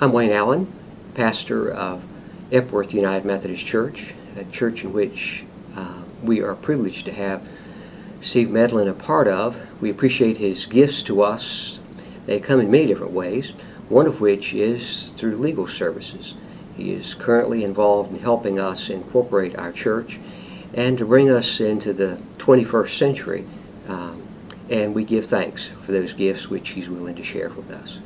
I'm Wayne Allen, pastor of Epworth United Methodist Church, a church in which uh, we are privileged to have Steve Medlin a part of. We appreciate his gifts to us. They come in many different ways, one of which is through legal services. He is currently involved in helping us incorporate our church and to bring us into the 21st century. Um, and we give thanks for those gifts which he's willing to share with us.